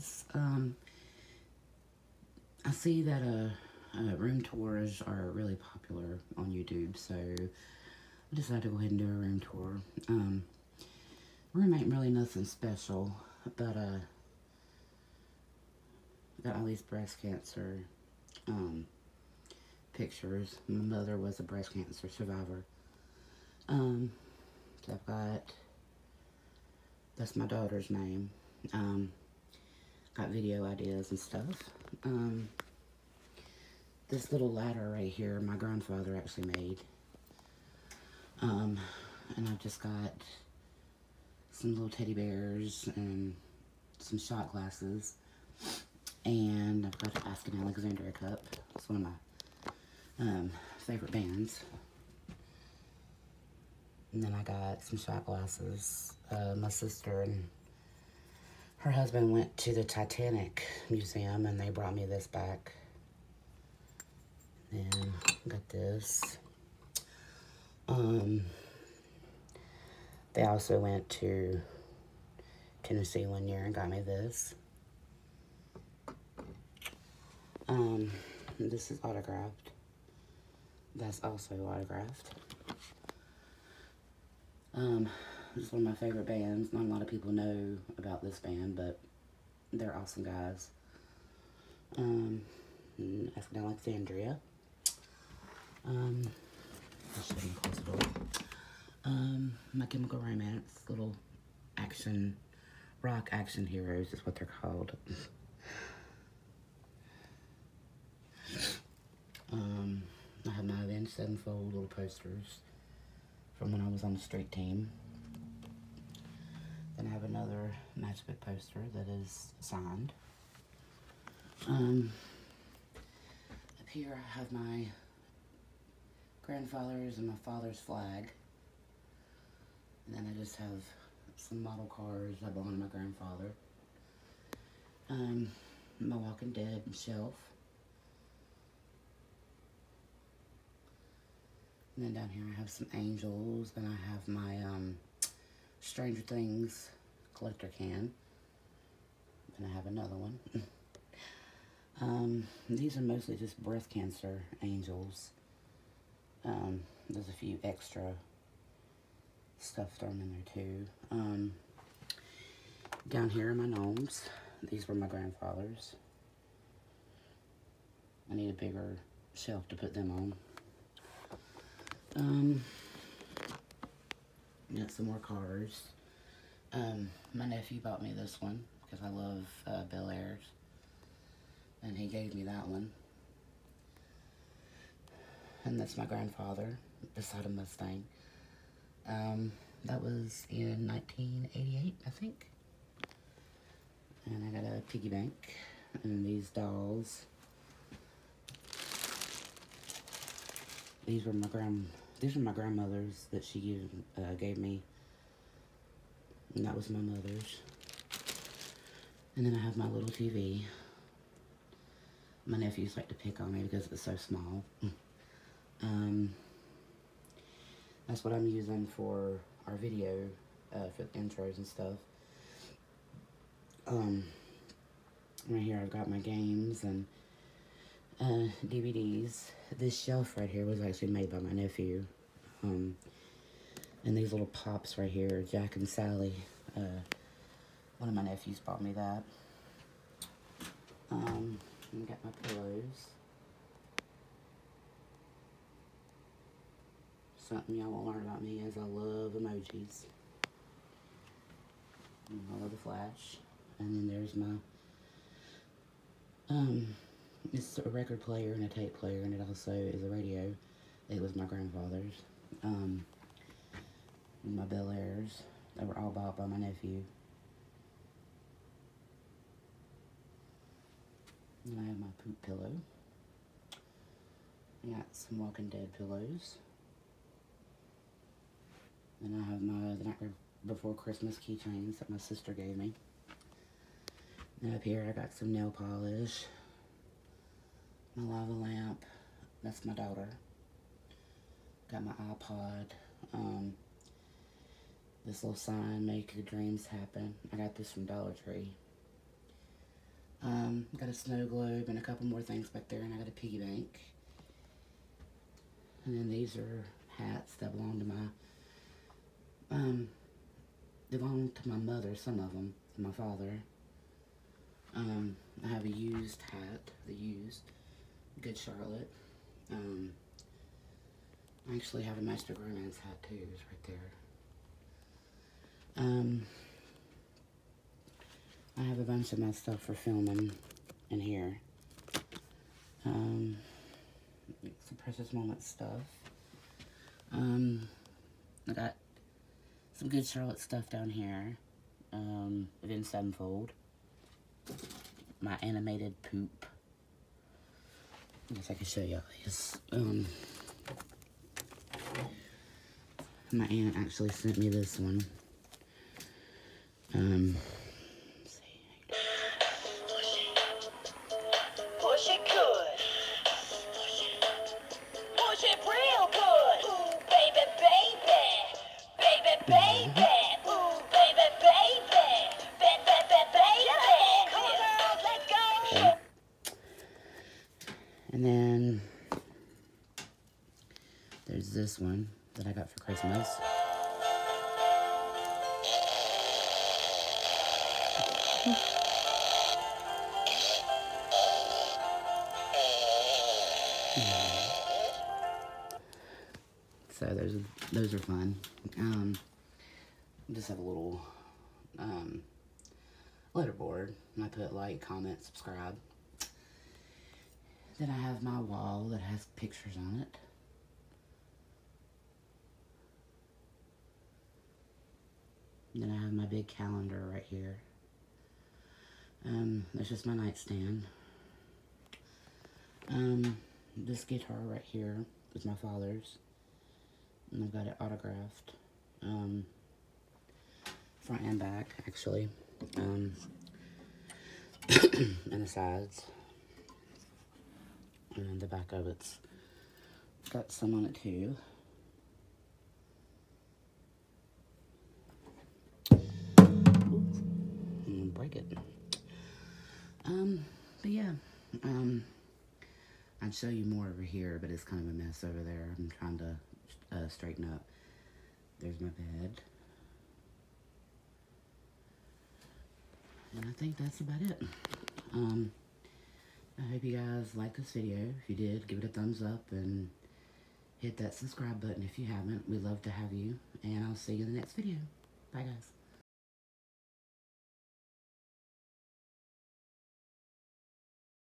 guys. Um, I see that uh, uh, room tours are really popular on YouTube, so I decided to go ahead and do a room tour. Um, room ain't really nothing special, but uh, got all these breast cancer um, pictures. My mother was a breast cancer survivor. Um, so I've got, that's my daughter's name. Um, got video ideas and stuff. Um, this little ladder right here, my grandfather actually made. Um, and I've just got some little teddy bears and some shot glasses. And I've got Asking Alexandria cup. It's one of my um, favorite bands. And then I got some shot glasses. Uh, my sister and her husband went to the Titanic Museum and they brought me this back. And got this. Um, they also went to Tennessee one year and got me this. Um, this is autographed. That's also autographed. Um, is one of my favorite bands. Not a lot of people know about this band, but they're awesome guys. Um, Asking Alexandria. Um, um, My Chemical Romance, little action, rock action heroes is what they're called. um, I have my Avenged Sevenfold little posters from when I was on the street team. Then I have another Matchbook poster that is signed. Um, up here I have my grandfather's and my father's flag. And then I just have some model cars I belong to my grandfather. Um, my Walking Dead shelf. And then down here I have some angels. Then I have my um, Stranger Things collector can. Then I have another one. um, these are mostly just breast cancer angels. Um, there's a few extra stuff thrown in there too. Um, down here are my gnomes. These were my grandfather's. I need a bigger shelf to put them on. Um, got some more cars. Um, my nephew bought me this one because I love uh, Bel Airs. And he gave me that one. And that's my grandfather beside a Mustang. Um, that was in 1988, I think. And I got a piggy bank and these dolls. These were my grand these are my grandmother's that she uh, gave me. And that was my mother's. And then I have my little TV. My nephews like to pick on me because it's so small. um, that's what I'm using for our video, uh, for the intros and stuff. Um, right here I've got my games and uh, DVDs. This shelf right here was actually made by my nephew. Um, and these little pops right here, Jack and Sally. Uh, one of my nephews bought me that. Um, got my pillows. Something y'all will learn about me is I love emojis. And I love the flash. And then there's my um it's a record player and a tape player, and it also is a radio. It was my grandfather's. Um, my Bel Airs. They were all bought by my nephew. And I have my poop pillow. I got some Walking Dead pillows. And I have my The Night Before Christmas keychains that my sister gave me. And up here I got some nail polish my lava lamp. That's my daughter. Got my iPod. Um, this little sign, make your dreams happen. I got this from Dollar Tree. Um, got a snow globe and a couple more things back there, and I got a piggy bank. And then these are hats that belong to my, um, they belong to my mother, some of them, my father. Um, I have a used hat, the used, Good Charlotte. Um, I actually have a Master Romance hat too, it's right there. Um, I have a bunch of my stuff for filming in here. Um, some Precious Moments stuff. Um, I got some good Charlotte stuff down here. Um, Avenged Sevenfold. My animated poop. I guess I can show y'all this. Um, my aunt actually sent me this one. Um, Push it good. Push it real good. Ooh, baby, baby. Baby, baby. Ooh, baby, baby. Ba- ba- ba- baby. Come on, girls, let's go. And then there's this one that I got for Christmas. Those those are fun. Um, just have a little um, letterboard, and I put like, comment, subscribe. Then I have my wall that has pictures on it. Then I have my big calendar right here. Um, that's just my nightstand. Um, this guitar right here is my father's. And I've got it autographed. Um, front and back, actually. Um, and the sides. And the back of it's got some on it too. Break it. Um, but yeah, um, I'd show you more over here, but it's kind of a mess over there. I'm trying to uh, straighten up. There's my bed. And I think that's about it. Um, I hope you guys liked this video. If you did, give it a thumbs up and hit that subscribe button if you haven't. We'd love to have you. And I'll see you in the next video. Bye, guys.